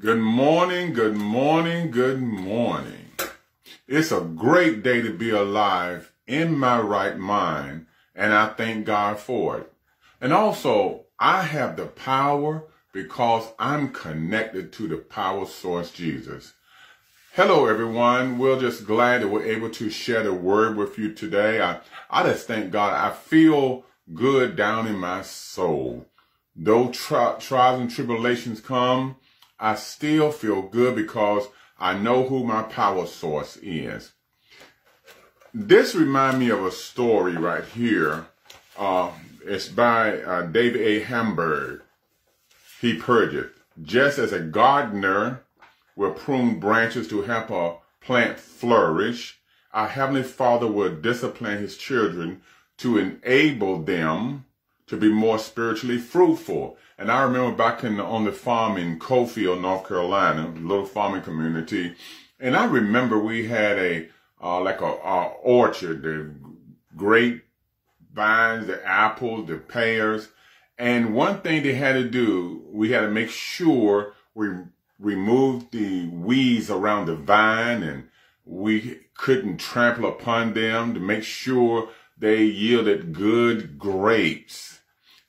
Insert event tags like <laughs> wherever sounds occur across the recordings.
Good morning, good morning, good morning. It's a great day to be alive in my right mind, and I thank God for it. And also, I have the power because I'm connected to the power source, Jesus. Hello, everyone. We're just glad that we're able to share the word with you today. I, I just thank God. I feel good down in my soul. Though tri- trials and tribulations come, I still feel good because I know who my power source is. This reminds me of a story right here. Uh, it's by uh, David A. Hamburg. He purgeth. Just as a gardener will prune branches to help a plant flourish, our Heavenly Father will discipline His children to enable them to be more spiritually fruitful. And I remember back in, on the farm in Cofield, North Carolina, little farming community, and I remember we had a uh, like a, a orchard, the grape vines, the apples, the pears, and one thing they had to do, we had to make sure we removed the weeds around the vine, and we couldn't trample upon them to make sure they yielded good grapes.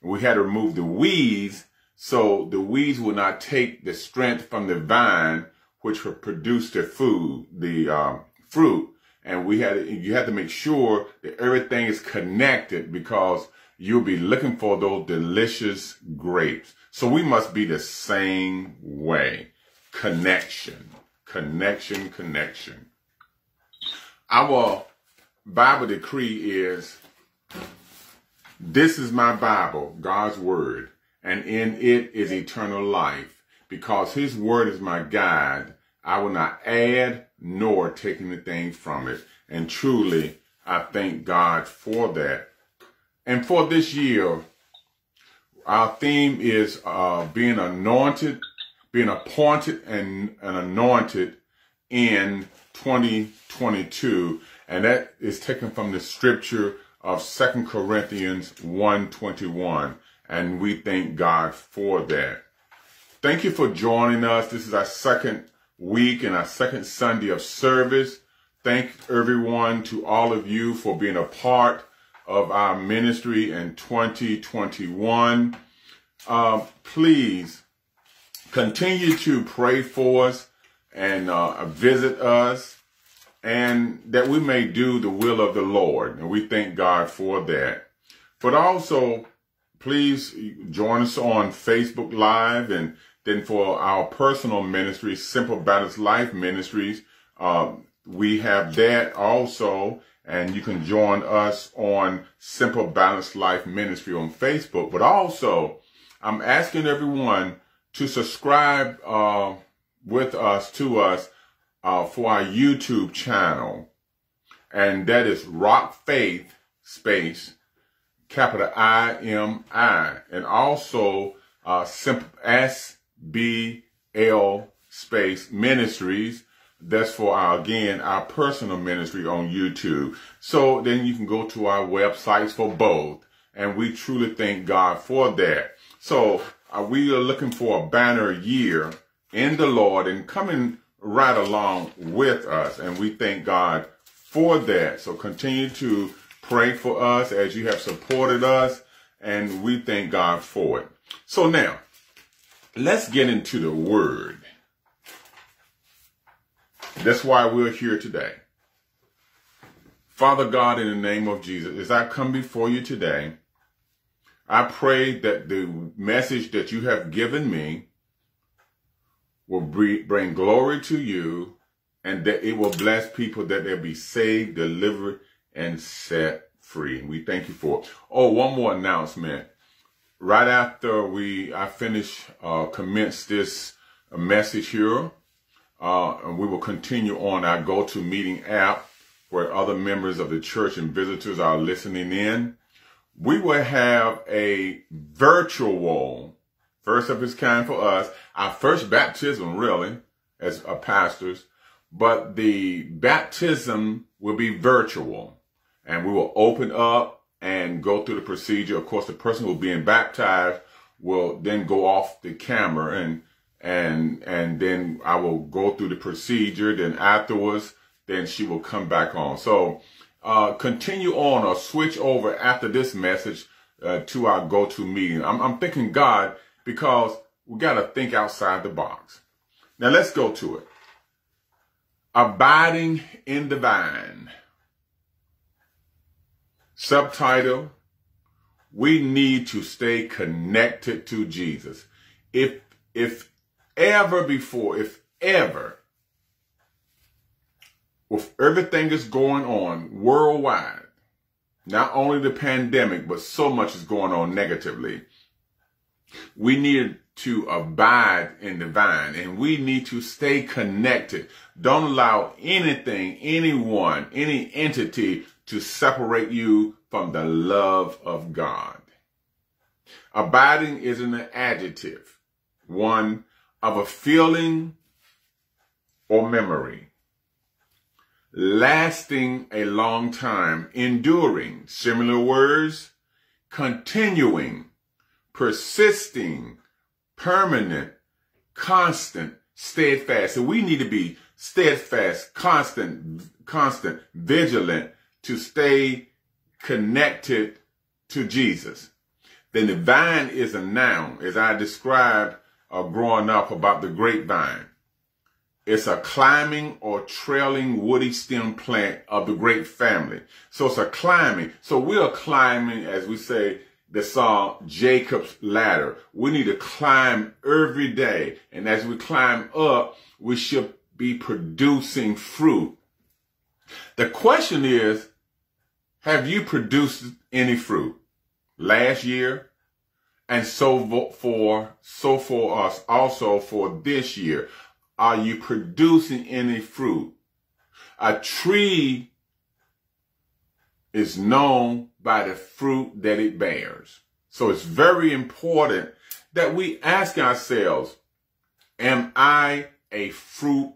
We had to remove the weeds so the weeds would not take the strength from the vine, which would produce the food, the uh, fruit. And we had you had to make sure that everything is connected because you'll be looking for those delicious grapes. So we must be the same way. Connection, connection, connection. Our Bible decree is this is my Bible, God's word, and in it is eternal life. Because his word is my guide, I will not add nor take anything from it. And truly, I thank God for that. And for this year, our theme is uh, being anointed, being appointed and, and anointed in 2022. And that is taken from the scripture of Second Corinthians 1.21. And we thank God for that. Thank you for joining us. This is our second week and our second Sunday of service. Thank everyone to all of you for being a part of our ministry in 2021. Uh, please continue to pray for us and uh, visit us and that we may do the will of the Lord. And we thank God for that. But also, please join us on Facebook Live and then for our personal ministry, Simple Balanced Life Ministries, uh, we have that also. And you can join us on Simple Balanced Life Ministry on Facebook. But also, I'm asking everyone to subscribe uh, with us, to us, uh, for our YouTube channel. And that is Rock Faith space capital I M I. And also uh, SBL space ministries. That's for our, again, our personal ministry on YouTube. So then you can go to our websites for both. And we truly thank God for that. So uh, we are looking for a banner year in the Lord and coming right along with us. And we thank God for that. So continue to pray for us as you have supported us. And we thank God for it. So now, let's get into the word. That's why we're here today. Father God, in the name of Jesus, as I come before you today, I pray that the message that you have given me will bring glory to you and that it will bless people that they'll be saved, delivered, and set free. We thank you for it. Oh, one more announcement. Right after we, I finish, uh, commence this message here, uh, and we will continue on our GoToMeeting app where other members of the church and visitors are listening in. We will have a virtual first of its kind for us. Our first baptism, really, as uh, pastors, but the baptism will be virtual, and we will open up and go through the procedure. Of course, the person who will be baptized will then go off the camera and and and then I will go through the procedure. Then afterwards, then she will come back on. So uh, continue on or switch over after this message uh, to our GoToMeeting. I'm, I'm thinking God because we got to think outside the box. Now let's go to it. Abiding in the vine. Subtitle, we need to stay connected to Jesus. If, if ever before, if ever, with everything that's going on worldwide, not only the pandemic, but so much is going on negatively, we need to abide in the vine and we need to stay connected. Don't allow anything, anyone, any entity to separate you from the love of God. Abiding is an adjective, one of a feeling or memory. Lasting a long time, enduring, similar words, continuing, persisting, permanent, constant, steadfast. So we need to be steadfast, constant, constant, vigilant to stay connected to Jesus. Then the vine is a noun, as I described uh, growing up about the grapevine. It's a climbing or trailing woody stem plant of the grape family. So it's a climbing. So we are climbing, as we say, the song Jacob's Ladder. We need to climb every day. And as we climb up, we should be producing fruit. The question is, have you produced any fruit? Last year, and so for so for us also for this year are you producing any fruit a tree is known by the fruit that it bears so it's very important that we ask ourselves am i a fruit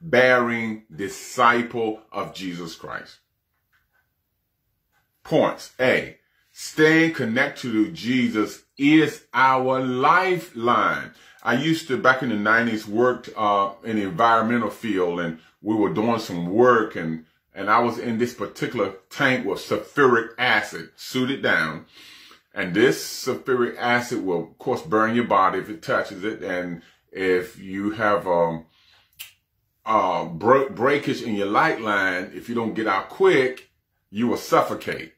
bearing disciple of jesus christ points a Staying connected to Jesus is our lifeline. I used to, back in the 90s, worked uh, in the environmental field and we were doing some work and, and I was in this particular tank with sulfuric acid, suited down. And this sulfuric acid will, of course, burn your body if it touches it. And if you have um, uh, breakage in your light line, if you don't get out quick, you will suffocate.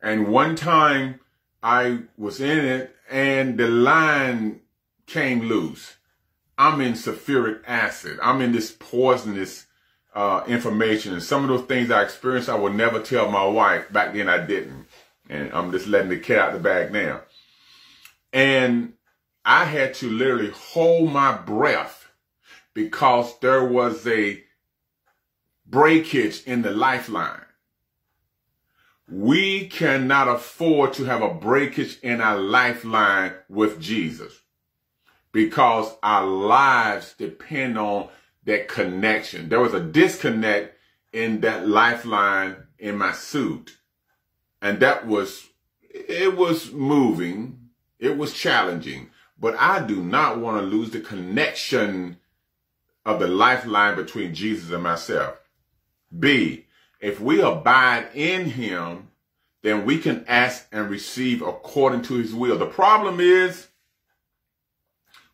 And one time I was in it and the line came loose. I'm in sulfuric acid. I'm in this poisonous uh, information. And some of those things I experienced, I would never tell my wife. Back then I didn't. And I'm just letting the cat out the bag now. And I had to literally hold my breath because there was a breakage in the lifeline. We cannot afford to have a breakage in our lifeline with Jesus because our lives depend on that connection. There was a disconnect in that lifeline in my suit. And that was, it was moving. It was challenging, but I do not want to lose the connection of the lifeline between Jesus and myself. B, if we abide in him, then we can ask and receive according to his will. The problem is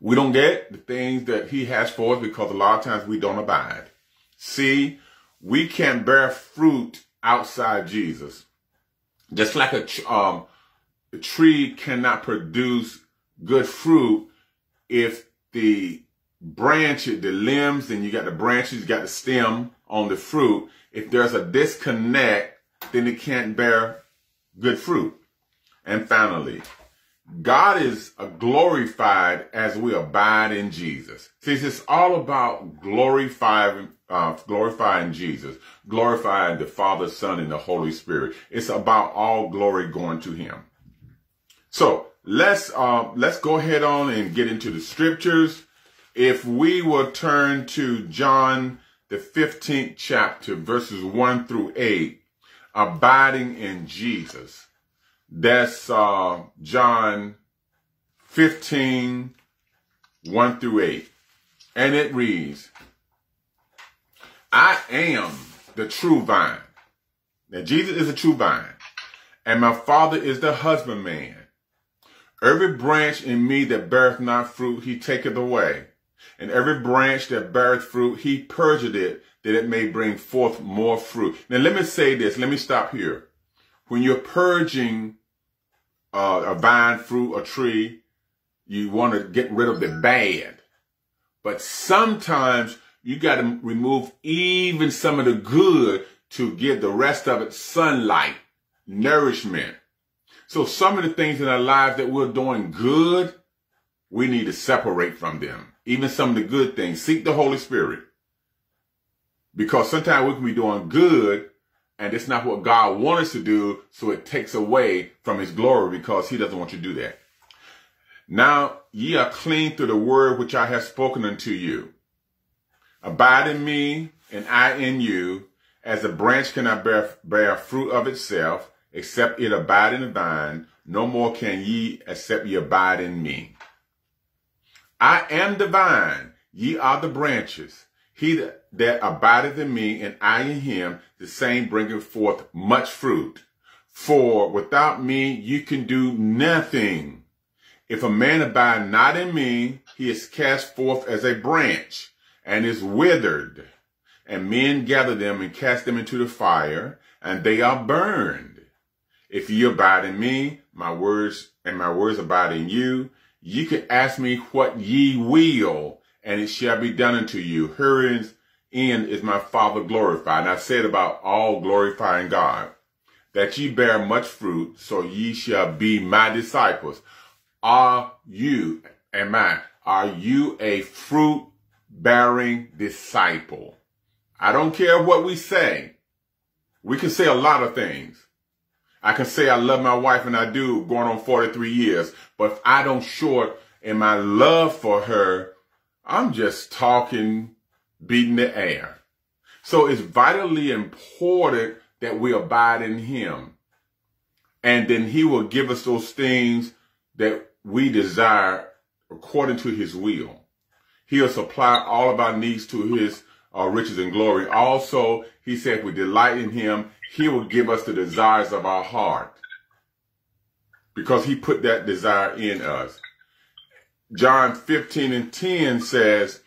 we don't get the things that he has for us because a lot of times we don't abide. See, we can't bear fruit outside Jesus. Just like a, um, a tree cannot produce good fruit if the branch, the limbs, and you got the branches, you got the stem on the fruit. If there's a disconnect, then it can't bear good fruit. And finally, God is glorified as we abide in Jesus. See, it's all about glorifying, uh, glorifying Jesus, glorifying the Father, Son, and the Holy Spirit. It's about all glory going to Him. So let's uh, let's go ahead on and get into the scriptures. If we will turn to John the 15th chapter, verses 1 through 8, abiding in Jesus. That's uh, John 15, 1 through 8. And it reads, I am the true vine. Now, Jesus is a true vine, and my Father is the husbandman. Every branch in me that beareth not fruit, he taketh away. And every branch that beareth fruit, he purgeth it, that it may bring forth more fruit. Now, let me say this. Let me stop here. When you're purging uh, a vine, fruit, a tree, you want to get rid of the bad. But sometimes you got to remove even some of the good to give the rest of it sunlight, nourishment. So some of the things in our lives that we're doing good, we need to separate from them. Even some of the good things. Seek the Holy Spirit. Because sometimes we can be doing good and it's not what God wants us to do. So it takes away from his glory because he doesn't want you to do that. Now ye are clean through the word which I have spoken unto you. Abide in me and I in you as a branch cannot bear, bear fruit of itself except it abide in the vine. No more can ye except ye abide in me. I am the vine. Ye are the branches. He that, abideth in me and I in him, the same bringeth forth much fruit. For without me you can do nothing. If a man abide not in me, he is cast forth as a branch and is withered. And men gather them and cast them into the fire, and they are burned. If ye abide in me, my words and my words abide in you, ye can ask me what ye will, and it shall be done unto you. Herein end is my Father glorified. And I said about all glorifying God, that ye bear much fruit, so ye shall be my disciples. Are you, am I, are you a fruit bearing disciple? I don't care what we say. We can say a lot of things. I can say I love my wife and I do going on 43 years, but if I don't show in my love for her, I'm just talking, beating the air. So it's vitally important that we abide in him. And then he will give us those things that we desire according to his will. He'll supply all of our needs to his uh, riches and glory. Also, he said, if we delight in him, he will give us the desires of our heart because he put that desire in us. John 15 and 10 says,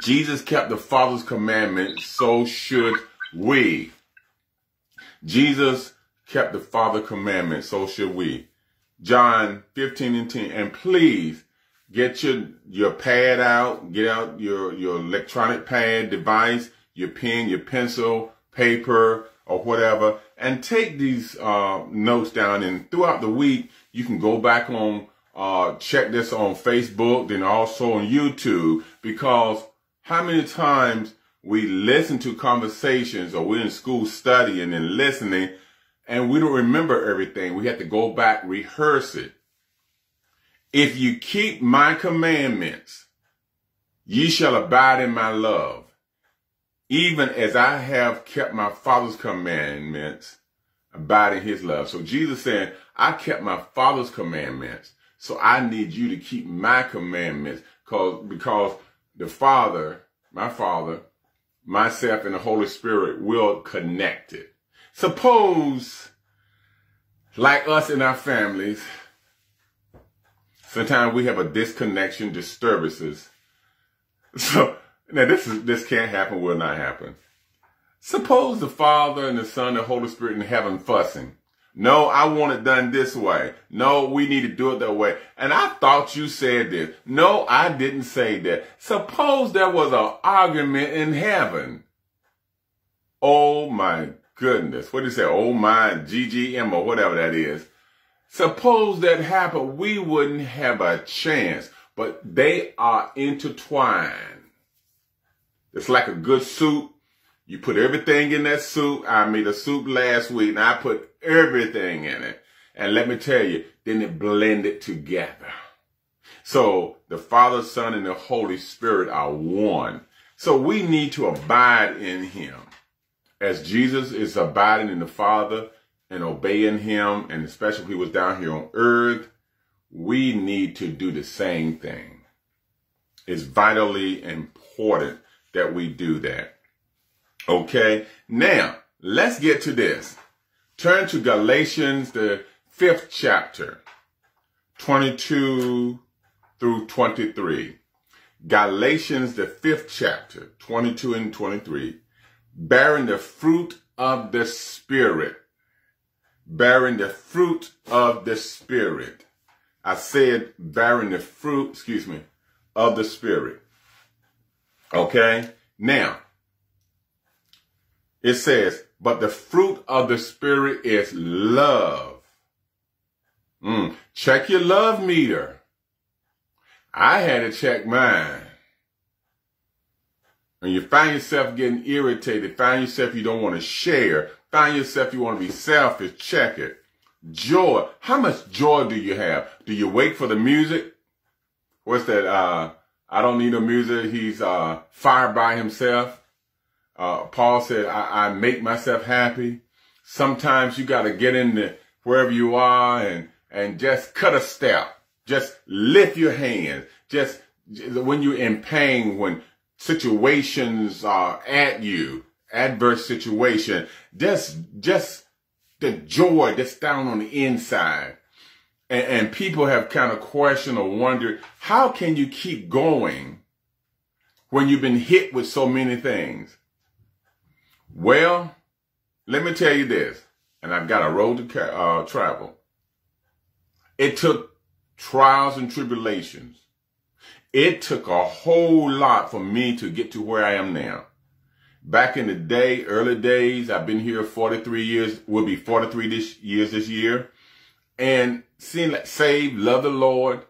Jesus kept the Father's commandments, so should we. Jesus kept the Father's commandments, so should we. John 15 and 10. And please get your, your pad out, get out your, your electronic pad device, your pen, your pencil, paper, or whatever, and take these uh, notes down. And throughout the week, you can go back on uh, check this on Facebook, then also on YouTube, because how many times we listen to conversations or we're in school studying and listening and we don't remember everything. We have to go back, rehearse it. If you keep my commandments, ye shall abide in my love, even as I have kept my father's commandments, abide in his love. So Jesus saying, I kept my father's commandments. So I need you to keep my commandments cause, because the Father, my Father, myself and the Holy Spirit will connect it. Suppose, like us in our families, sometimes we have a disconnection, disturbances. <laughs> So now this is this can't happen, will not happen. Suppose the Father and the Son and the Holy Spirit in heaven fussing. No, I want it done this way. No, we need to do it that way. And I thought you said this. No, I didn't say that. Suppose there was an argument in heaven. Oh my goodness. What do you say? Oh my GGM or whatever that is. Suppose that happened, we wouldn't have a chance, but they are intertwined. It's like a good soup you put everything in that soup. I made a soup last week and I put everything in it. And let me tell you, then it blended together. So the Father, Son, and the Holy Spirit are one. So we need to abide in him. As Jesus is abiding in the Father and obeying him, and especially if he was down here on earth, we need to do the same thing. It's vitally important that we do that. Okay. Now let's get to this. Turn to Galatians, the fifth chapter, 22 through 23. Galatians, the fifth chapter, 22 and 23. Bearing the fruit of the Spirit. Bearing the fruit of the Spirit. I said bearing the fruit, excuse me, of the Spirit. Okay? Now, it says, but the fruit of the Spirit is love. Mm. Check your love meter. I had to check mine. When you find yourself getting irritated, find yourself you don't want to share, find yourself you want to be selfish, check it. Joy. How much joy do you have? Do you wait for the music? What's that? Uh, I don't need no music. He's uh, fired by himself. Uh, Paul said, I, I make myself happy. Sometimes you got to get in the, wherever you are and, and just cut a step. Just lift your hands. Just when you're in pain, when situations are at you, adverse situation, just, just the joy that's down on the inside. And, and people have kind of questioned or wondered, how can you keep going when you've been hit with so many things? Well, let me tell you this, and I've got a road to uh, travel. It took trials and tribulations. It took a whole lot for me to get to where I am now. Back in the day, early days, I've been here 43 years, will be 43 this, years this year, and like saved, love the Lord,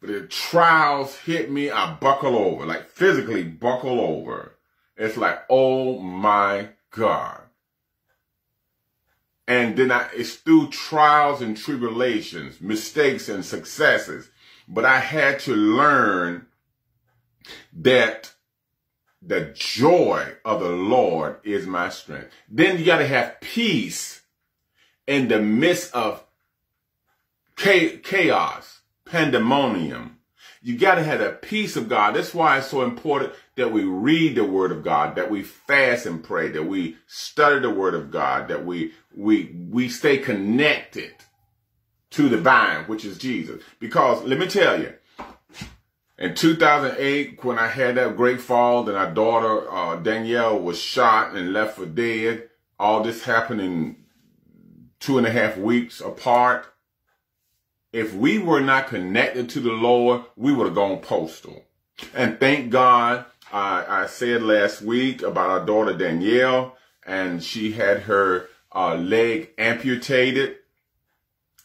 but the trials hit me, I buckle over, like physically buckle over. It's like, oh my God. And then I, it's through trials and tribulations, mistakes and successes. But I had to learn that the joy of the Lord is my strength. Then you got to have peace in the midst of chaos, pandemonium, you got to have the peace of God. That's why it's so important that we read the word of God, that we fast and pray, that we study the word of God, that we, we, we stay connected to the vine, which is Jesus. Because let me tell you, in 2008, when I had that great fall, then our daughter, uh, Danielle was shot and left for dead. All this happened in two and a half weeks apart if we were not connected to the Lord, we would have gone postal. And thank God, I, I said last week about our daughter Danielle, and she had her uh, leg amputated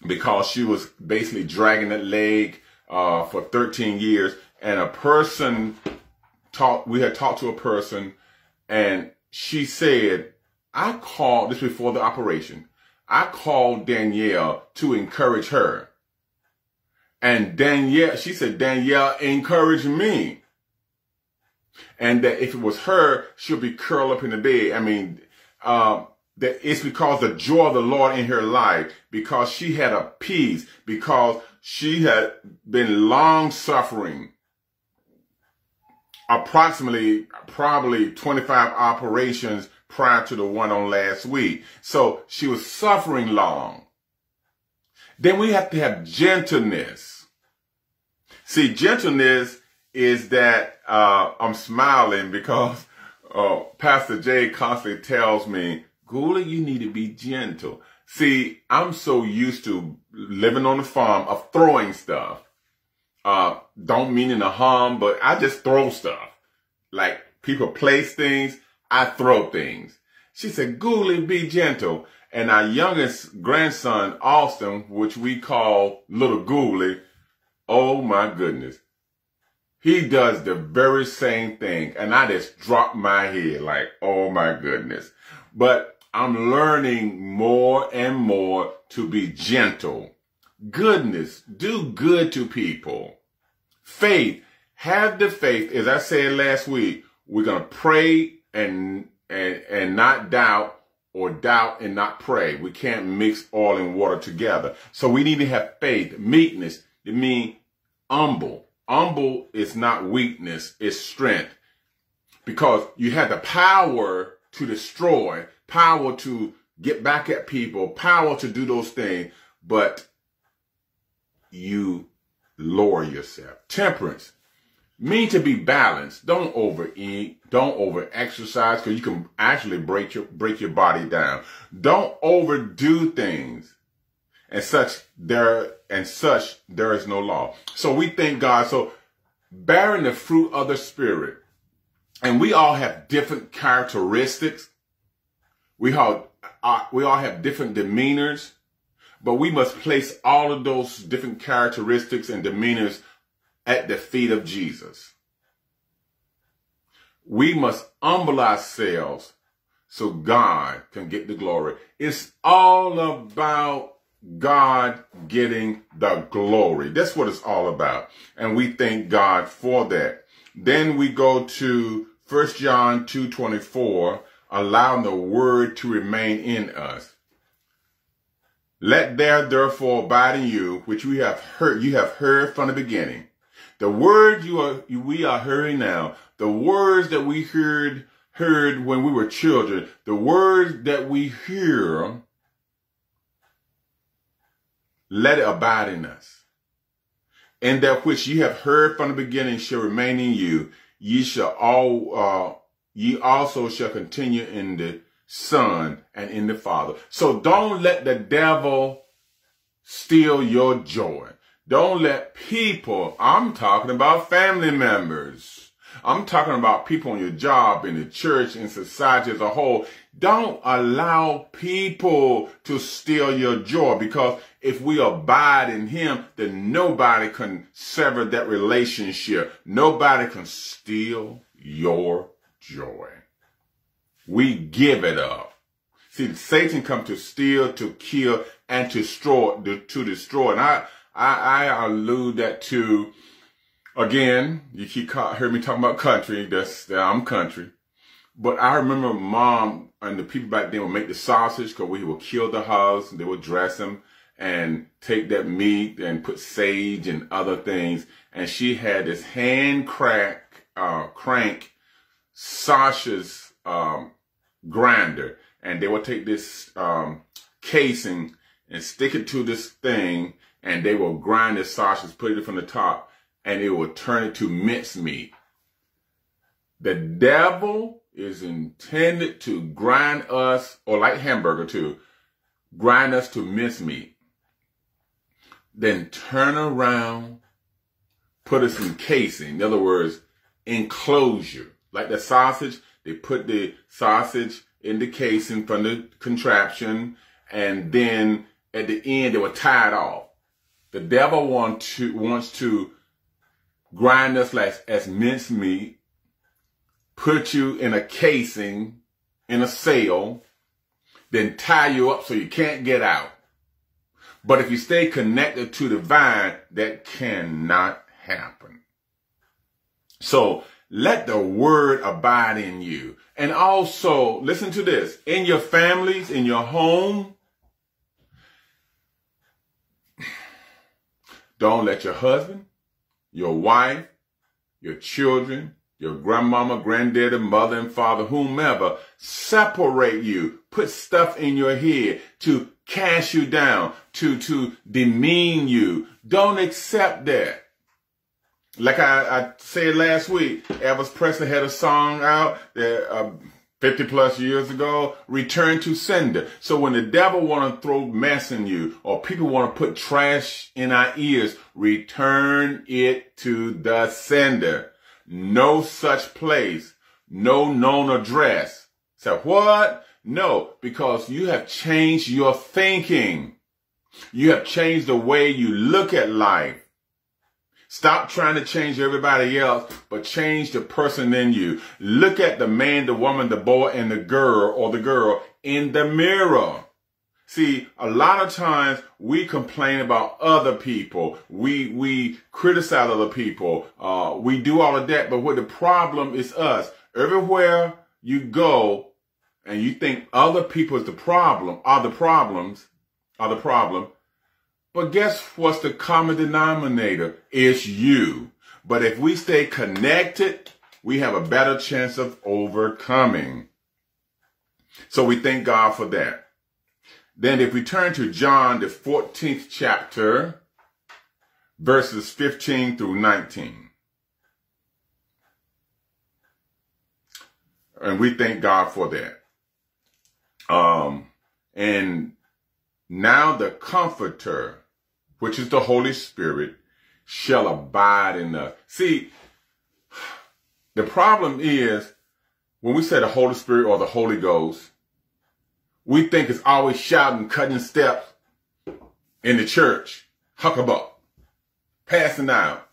because she was basically dragging that leg uh, for 13 years. And a person talked, we had talked to a person, and she said, I called this before the operation. I called Danielle to encourage her. And Danielle, she said, Danielle encouraged me. And that if it was her, she'll be curled up in the bed. I mean, um, that it's because the joy of the Lord in her life, because she had a peace, because she had been long suffering, approximately probably 25 operations prior to the one on last week. So she was suffering long. Then we have to have gentleness. See, gentleness is that uh, I'm smiling because uh, Pastor Jay constantly tells me, Gula, you need to be gentle. See, I'm so used to living on the farm of throwing stuff. Uh, don't mean in a harm, but I just throw stuff. Like people place things, I throw things. She said, Gula, be gentle. And our youngest grandson, Austin, which we call Little Ghoulie, oh my goodness. He does the very same thing. And I just drop my head like, oh my goodness. But I'm learning more and more to be gentle. Goodness, do good to people. Faith, have the faith. As I said last week, we're going to pray and, and, and not doubt or doubt and not pray. We can't mix oil and water together. So we need to have faith, meekness. It means humble, Humble is not weakness, it's strength. Because you have the power to destroy, power to get back at people, power to do those things, but you lower yourself. Temperance mean to be balanced. Don't overeat. Don't over exercise because you can actually break your break your body down. Don't overdo things. And such there and such there is no law. So we thank God. So bearing the fruit of the spirit, and we all have different characteristics. We all uh, we all have different demeanors, but we must place all of those different characteristics and demeanors at the feet of Jesus. We must humble ourselves so God can get the glory. It's all about God getting the glory. That's what it's all about. And we thank God for that. Then we go to 1 John 2.24, allowing the word to remain in us. Let there therefore abide in you, which we have heard, you have heard from the beginning. The word you are, we are hearing now, the words that we heard, heard when we were children, the words that we hear, let it abide in us. And that which ye have heard from the beginning shall remain in you. Ye shall all, uh, ye also shall continue in the Son and in the Father. So don't let the devil steal your joy. Don't let people, I'm talking about family members. I'm talking about people on your job, in the church, in society as a whole. Don't allow people to steal your joy because if we abide in him, then nobody can sever that relationship. Nobody can steal your joy. We give it up. See, Satan come to steal, to kill, and to destroy, to destroy. And I, I, I allude that to, again, you keep heard me talking about country. That's, that I'm country. But I remember mom and the people back then would make the sausage because we would kill the hogs and they would dress them and take that meat and put sage and other things. And she had this hand crack, uh, crank Sasha's, um, grinder. And they would take this, um, casing and stick it to this thing and they will grind the sausage, put it from the top, and it will turn it to mincemeat. The devil is intended to grind us, or like hamburger too, grind us to mincemeat. Then turn around, put us in casing. In other words, enclosure. Like the sausage, they put the sausage in the casing from the contraption, and then at the end they will tie it off. The devil want to, wants to grind us like as mincemeat, put you in a casing, in a cell, then tie you up so you can't get out. But if you stay connected to the vine, that cannot happen. So let the word abide in you. And also, listen to this, in your families, in your home, Don't let your husband, your wife, your children, your grandmama, granddaddy, mother and father, whomever, separate you, put stuff in your head to cast you down, to, to demean you. Don't accept that. Like I, I said last week, Elvis Presley had a song out that, uh, 50 plus years ago, return to sender. So when the devil want to throw mess in you or people want to put trash in our ears, return it to the sender. No such place, no known address. So what? No, because you have changed your thinking. You have changed the way you look at life. Stop trying to change everybody else, but change the person in you. Look at the man, the woman, the boy, and the girl or the girl in the mirror. See, a lot of times we complain about other people. We, we criticize other people. Uh, we do all of that. But what the problem is us. Everywhere you go and you think other people is the problem, are the problems, are the problem, but guess what's the common denominator? It's you. But if we stay connected, we have a better chance of overcoming. So we thank God for that. Then if we turn to John, the 14th chapter, verses 15 through 19. And we thank God for that. Um, and now the comforter, which is the Holy Spirit, shall abide in us. See, the problem is when we say the Holy Spirit or the Holy Ghost, we think it's always shouting, cutting steps in the church, huckabuck, passing out.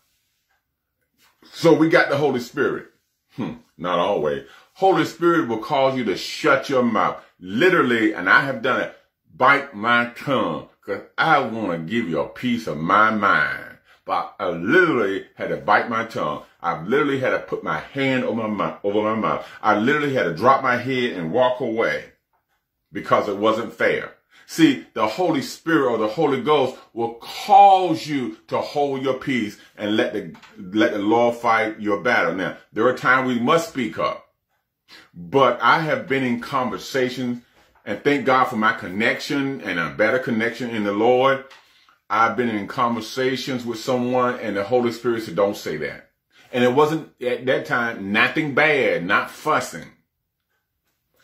So we got the Holy Spirit. Hmm, not always. Holy Spirit will cause you to shut your mouth. Literally, and I have done it, bite my tongue because I want to give you a piece of my mind. But I literally had to bite my tongue. I literally had to put my hand over my mouth, over my mouth. I literally had to drop my head and walk away because it wasn't fair. See, the Holy Spirit or the Holy Ghost will cause you to hold your peace and let the, let the Lord fight your battle. Now, there are times we must speak up, but I have been in conversations and thank God for my connection and a better connection in the Lord. I've been in conversations with someone and the Holy Spirit said, don't say that. And it wasn't at that time, nothing bad, not fussing.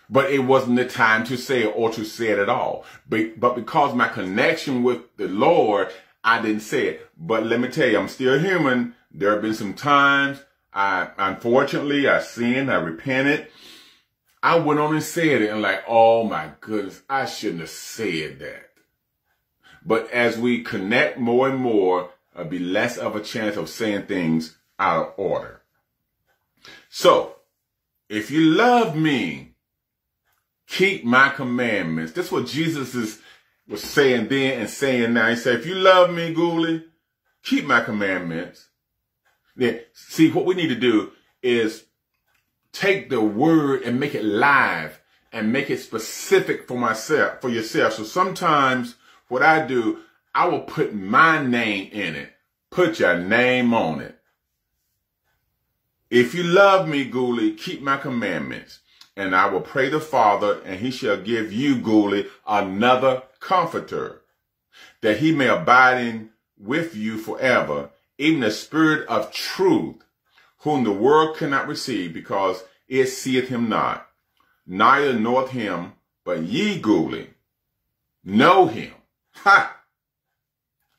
But it wasn't the time to say it or to say it at all. But, but because my connection with the Lord, I didn't say it. But let me tell you, I'm still human. There have been some times I, unfortunately, I sinned, I repented. I went on and said it and like, oh my goodness, I shouldn't have said that. But as we connect more and more, there'll be less of a chance of saying things out of order. So, if you love me, keep my commandments. That's what Jesus is was saying then and saying now. He said, if you love me, Gooly, keep my commandments. Then see what we need to do is take the word and make it live and make it specific for myself, for yourself. So sometimes what I do, I will put my name in it. Put your name on it. If you love me, Gooly, keep my commandments and I will pray the Father, and he shall give you, Gooly, another comforter, that he may abide in with you forever, even the Spirit of truth, whom the world cannot receive, because it seeth him not, neither knoweth him, but ye, Gooly, know him. Ha!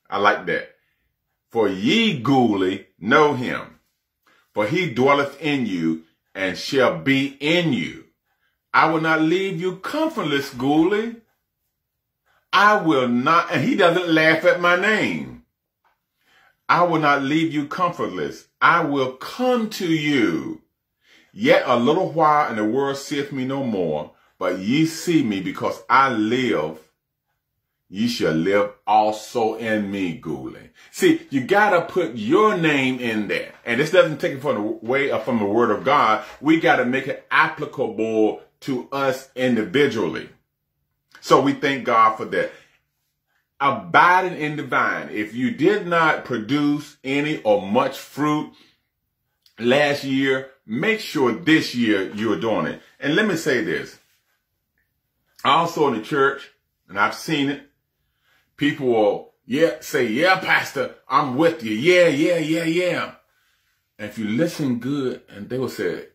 I like that. For ye, Gooly, know him, for he dwelleth in you, and shall be in you. I will not leave you comfortless, Gooly. I will not, and he doesn't laugh at my name. I will not leave you comfortless. I will come to you. Yet a little while and the world seeth me no more, but ye see me because I live. Ye shall live also in me, Gooly. See, you gotta put your name in there. And this doesn't take it from the way or from the word of God. We gotta make it applicable to us individually. So we thank God for that. Abiding in the vine. If you did not produce any or much fruit last year, make sure this year you're doing it. And let me say this. Also in the church, and I've seen it, people will yeah, say, yeah, pastor, I'm with you. Yeah, yeah, yeah, yeah. And if you listen good, and they will say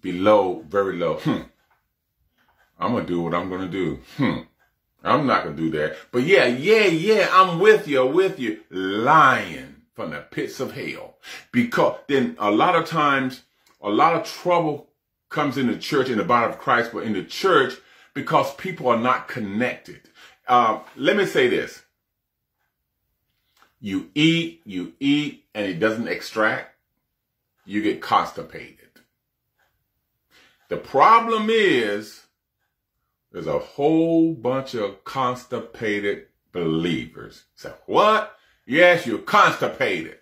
below, very low, hmm, I'm going to do what I'm going to do. Hmm. I'm not to do that. But yeah, yeah, yeah, I'm with you, with you. Lying from the pits of hell. Because then a lot of times, a lot of trouble comes in the church, in the body of Christ, but in the church, because people are not connected. Uh, let me say this. You eat, you eat, and it doesn't extract, you get constipated. The problem is, there's a whole bunch of constipated believers. Say, what? Yes, you're constipated.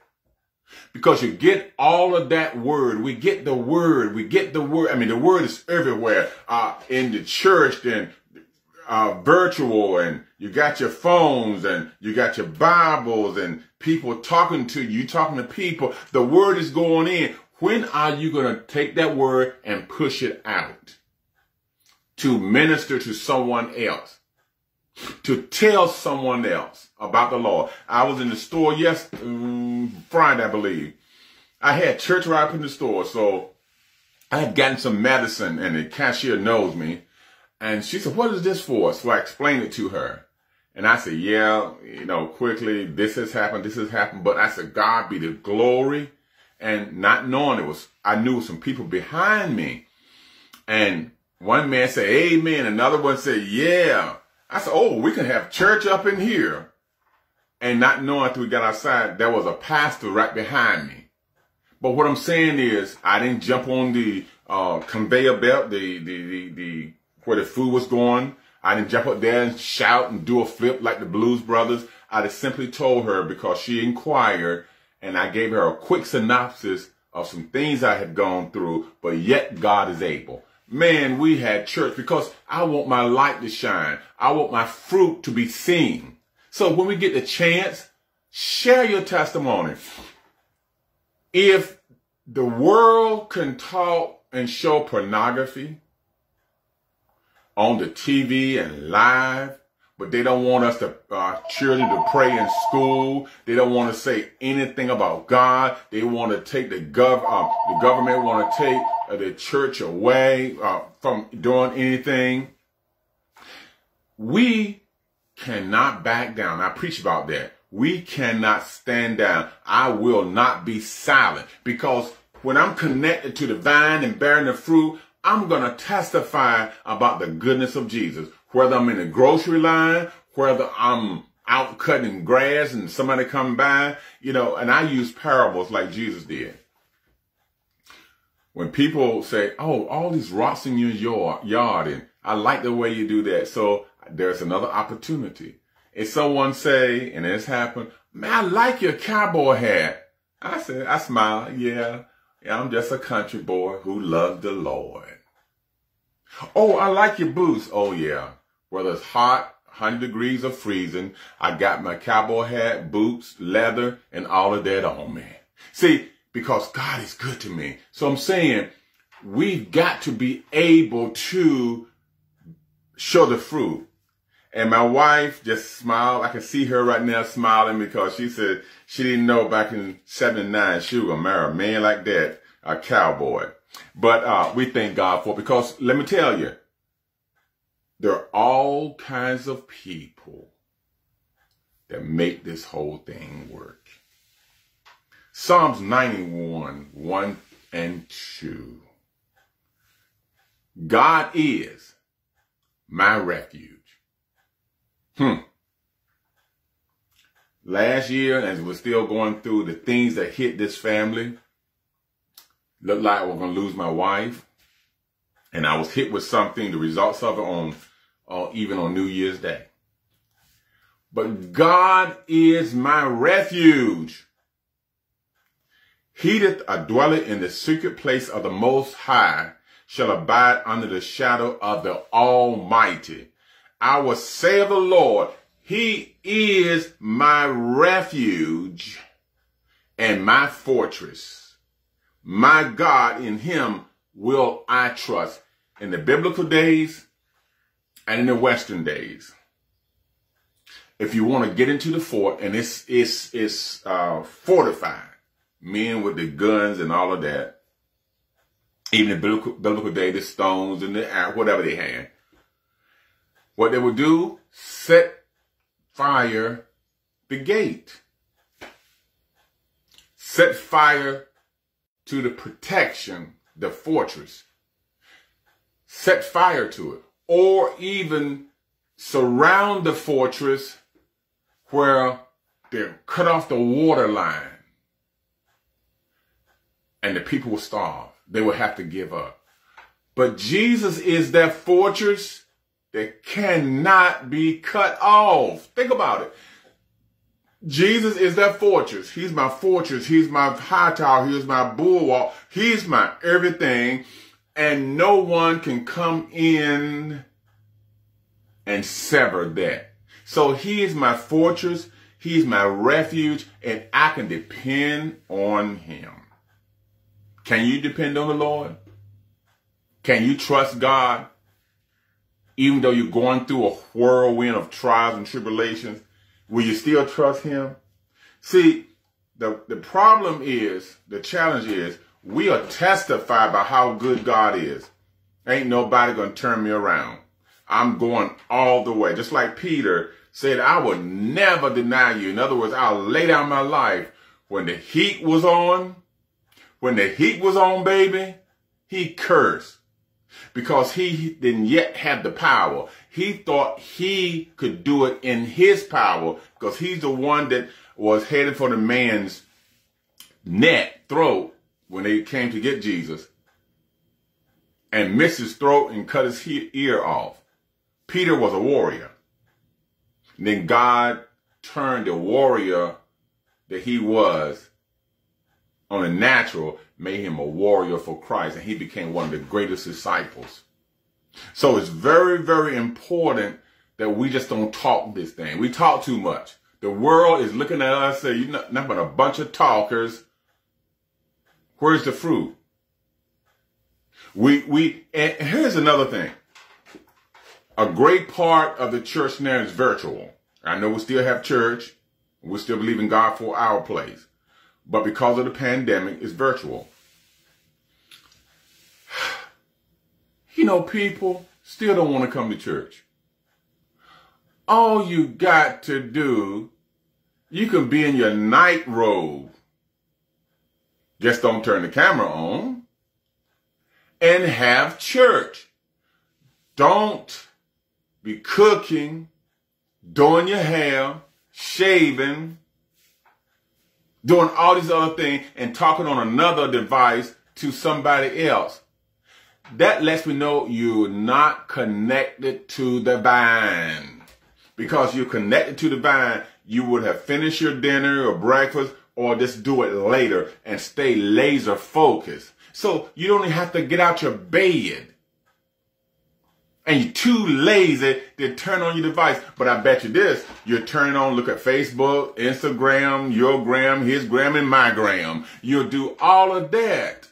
Because you get all of that word. We get the word. We get the word. I mean, the word is everywhere. Uh, in the church, then uh, virtual and you got your phones and you got your Bibles and people talking to you, talking to people. The word is going in. When are you going to take that word and push it out to minister to someone else? To tell someone else about the Lord. I was in the store yes, um, Friday, I believe. I had church right up in the store, so I had gotten some medicine and the cashier knows me. And she said, what is this for? So I explained it to her. And I said, yeah, you know, quickly, this has happened, this has happened. But I said, God be the glory. And not knowing it was, I knew some people behind me. And one man said, amen. Another one said, yeah. I said, oh, we can have church up in here. And not knowing until we got outside, there was a pastor right behind me. But what I'm saying is, I didn't jump on the uh, conveyor belt, the, the, the, the where the food was going. I didn't jump up there and shout and do a flip like the Blues Brothers. I just simply told her because she inquired and I gave her a quick synopsis of some things I had gone through, but yet God is able. Man, we had church because I want my light to shine. I want my fruit to be seen. So when we get the chance, share your testimony. If the world can talk and show pornography, on the TV and live, but they don't want us to uh, children to pray in school. They don't want to say anything about God. They want to take the gov uh, the government want to take the church away uh, from doing anything. We cannot back down. I preach about that. We cannot stand down. I will not be silent because when I'm connected to the vine and bearing the fruit, I'm going to testify about the goodness of Jesus. Whether I'm in the grocery line, whether I'm out cutting grass and somebody come by, you know, and I use parables like Jesus did. When people say, oh, all these rocks in your yard, and I like the way you do that. So there's another opportunity. If someone say, and it's happened, man, I like your cowboy hat. I said, I smile, yeah, I'm just a country boy who loved the Lord. Oh, I like your boots. Oh, yeah. Whether it's hot, 100 degrees or freezing, I got my cowboy hat, boots, leather, and all of that on me. See, because God is good to me. So I'm saying we've got to be able to show the fruit. And my wife just smiled. I can see her right now smiling because she said she didn't know back in 79 she was going to marry a man like that, a cowboy. But uh, we thank God for because let me tell you, there are all kinds of people that make this whole thing work. Psalms 91, 1 and 2. God is my refuge. Hmm. Last year, as we're still going through the things that hit this family, looked like I was going to lose my wife. And I was hit with something, the results of it on, uh, even on New Year's Day. But God is my refuge. He that dwelleth in the secret place of the Most High shall abide under the shadow of the Almighty. I will say of the Lord, He is my refuge and my fortress. My God, in him will I trust. In the biblical days and in the Western days. If you want to get into the fort and it's, it's, it's, uh, fortified, men with the guns and all of that, even the biblical, biblical day, the stones and the, uh, whatever they had, what they would do, set fire the gate. Set fire to the protection, the fortress, set fire to it, or even surround the fortress where they cut off the water line and the people will starve. They will have to give up. But Jesus is that fortress that cannot be cut off. Think about it. Jesus is that fortress. He's my fortress. He's my high tower. He's my bulwark. He's my everything. And no one can come in and sever that. So he is my fortress. He's my refuge and I can depend on him. Can you depend on the Lord? Can you trust God? Even though you're going through a whirlwind of trials and tribulations, will you still trust him? See, the, the problem is, the challenge is, we are testified by how good God is. Ain't nobody going to turn me around. I'm going all the way. Just like Peter said, I will never deny you. In other words, I'll lay down my life. When the heat was on, when the heat was on, baby, he cursed because he didn't yet have the power. He thought he could do it in his power because he's the one that was headed for the man's neck, throat, when they came to get Jesus and missed his throat and cut his ear off. Peter was a warrior. And then God turned the warrior that he was on the natural, made him a warrior for Christ, and he became one of the greatest disciples. So it's very, very important that we just don't talk this thing. We talk too much. The world is looking at us and say, you're not, not but a bunch of talkers. Where's the fruit? We, we, and here's another thing. A great part of the church now is virtual. I know we still have church. We still believe in God for our place. But because of the pandemic, it's virtual. You know, people still don't want to come to church. All you got to do, you can be in your night robe. Just don't turn the camera on and have church. Don't be cooking, doing your hair, shaving, doing all these other things and talking on another device to somebody else. That lets me know you're not connected to the vine. Because you're connected to the vine, you would have finished your dinner or breakfast or just do it later and stay laser focused. So you don't even have to get out your bed and you're too lazy to turn on your device. But I bet you this, you're turning on, look at Facebook, Instagram, your gram, his gram, and my gram. You'll do all of that.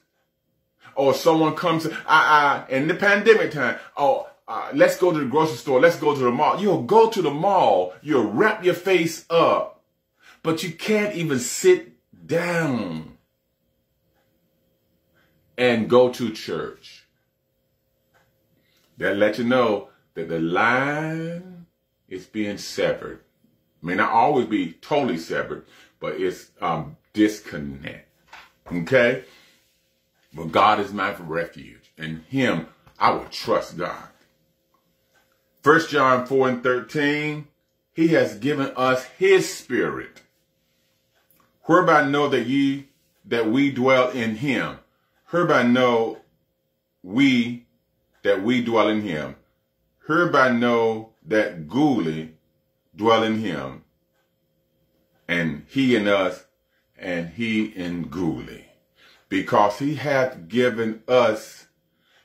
Or someone comes, I, I, in the pandemic time, oh, uh, let's go to the grocery store, let's go to the mall. You'll go to the mall, you'll wrap your face up, but you can't even sit down and go to church that let you know that the line is being severed. May not always be totally severed, but it's um, disconnect. Okay? But God is my refuge. And him, I will trust God. First John 4 and 13, he has given us his spirit. Whereby know that ye, that we dwell in him. Hereby know we that we dwell in him. Hereby know that Guli dwell in him, and he in us, and he in Guli. Because he hath given us,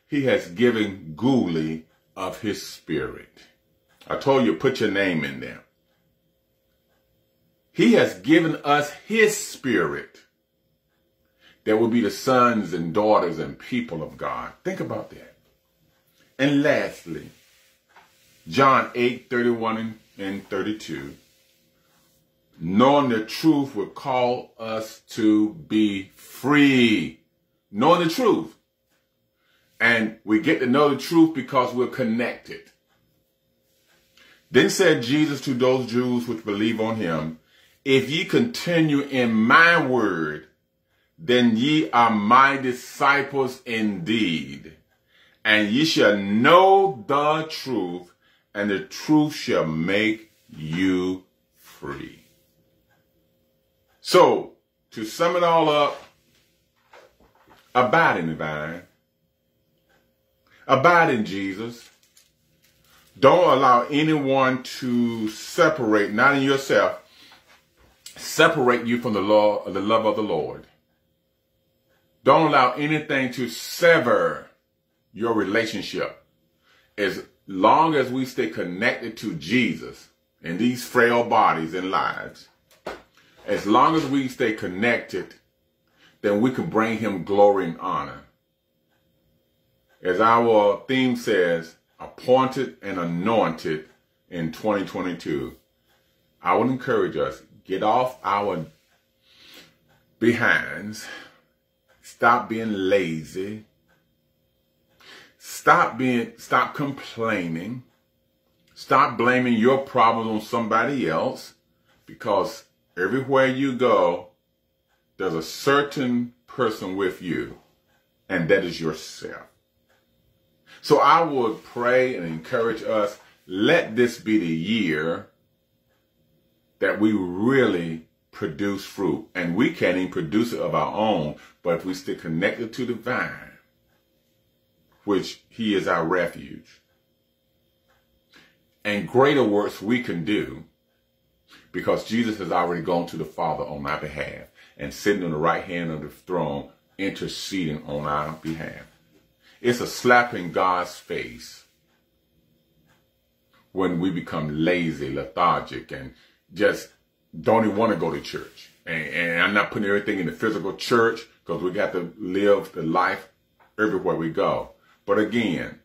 he has given Guli of his spirit. I told you, put your name in there. He has given us his spirit that will be the sons and daughters and people of God. Think about that. And lastly, John 8, 31 and 32, knowing the truth will call us to be free. Knowing the truth. And we get to know the truth because we're connected. Then said Jesus to those Jews which believe on him, If ye continue in my word, then ye are my disciples indeed and ye shall know the truth, and the truth shall make you free. So, to sum it all up, abide in the vine. Abide in Jesus. Don't allow anyone to separate, not in yourself, separate you from the law, the love of the Lord. Don't allow anything to sever your relationship. As long as we stay connected to Jesus in these frail bodies and lives, as long as we stay connected, then we can bring him glory and honor. As our theme says, appointed and anointed in 2022. I would encourage us, get off our behinds, stop being lazy, stop being, stop complaining, stop blaming your problems on somebody else, because everywhere you go, there's a certain person with you, and that is yourself. So I would pray and encourage us, let this be the year that we really produce fruit. And we can't even produce it of our own, but if we stay connected to the vine, which he is our refuge, and greater works we can do because Jesus has already gone to the Father on my behalf and sitting on the right hand of the throne interceding on our behalf. It's a slap in God's face when we become lazy, lethargic, and just don't even want to go to church. And, and I'm not putting everything in the physical church because we got to live the life everywhere we go. But again,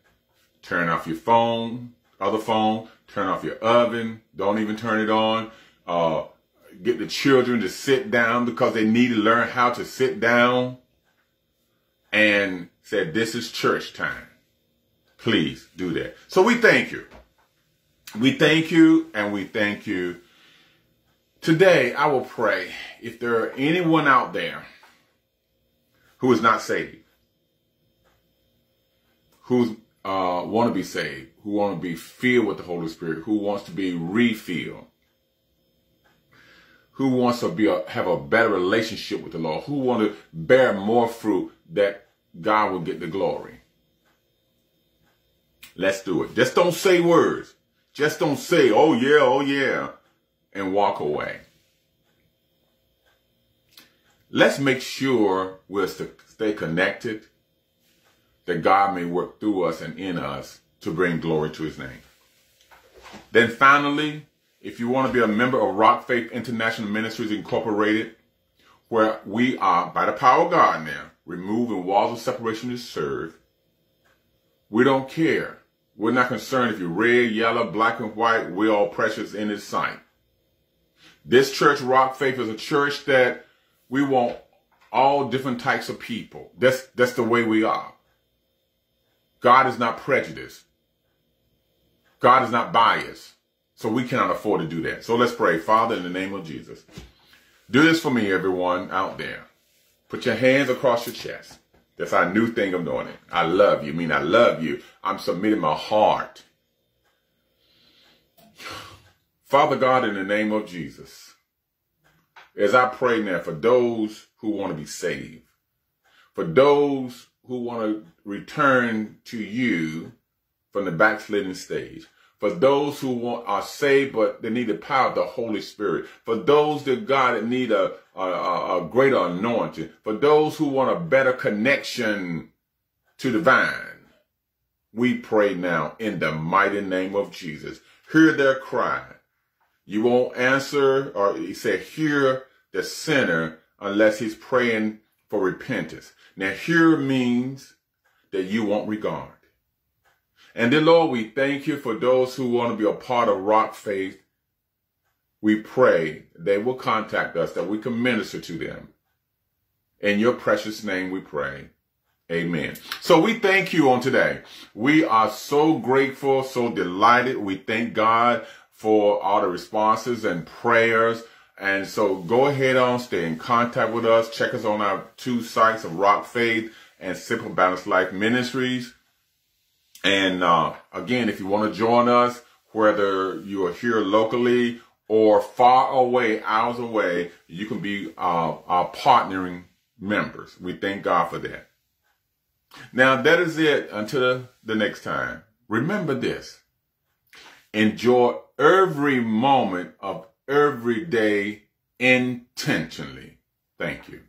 turn off your phone, other phone, turn off your oven, don't even turn it on. Uh, get the children to sit down because they need to learn how to sit down and said, this is church time. Please do that. So we thank you. We thank you and we thank you. Today, I will pray if there are anyone out there who is not saved, who uh, want to be saved, who want to be filled with the Holy Spirit, who wants to be refilled, who wants to be a, have a better relationship with the Lord, who want to bear more fruit that God will get the glory. Let's do it. Just don't say words. Just don't say, oh yeah, oh yeah, and walk away. Let's make sure we'll stay connected, that God may work through us and in us to bring glory to his name. Then finally, if you want to be a member of Rock Faith International Ministries Incorporated, where we are, by the power of God now, removing walls of separation to serve, we don't care. We're not concerned if you're red, yellow, black, and white. We're all precious in his sight. This church, Rock Faith, is a church that we want all different types of people. That's, that's the way we are. God is not prejudiced. God is not biased. So we cannot afford to do that. So let's pray. Father, in the name of Jesus, do this for me, everyone out there. Put your hands across your chest. That's our new thing of doing it. I love you. I mean, I love you. I'm submitting my heart. <sighs> Father God, in the name of Jesus, as I pray now for those who want to be saved, for those who want to return to you from the backsliding stage, for those who want, are saved, but they need the power of the Holy Spirit. For those that God that need a, a, a greater anointing. For those who want a better connection to the vine. We pray now in the mighty name of Jesus. Hear their cry. You won't answer, or he said, hear the sinner unless he's praying for repentance. Now, hear means that you won't regard. And then, Lord, we thank you for those who want to be a part of Rock Faith. We pray they will contact us, that we can minister to them. In your precious name we pray. Amen. So we thank you on today. We are so grateful, so delighted. We thank God for all the responses and prayers. And so go ahead on, stay in contact with us. Check us on our two sites of Rock Faith and Simple Balanced Life Ministries. And uh, again, if you want to join us, whether you are here locally or far away, hours away, you can be uh, our partnering members. We thank God for that. Now, that is it until the next time. Remember this. Enjoy every moment of every day intentionally. Thank you.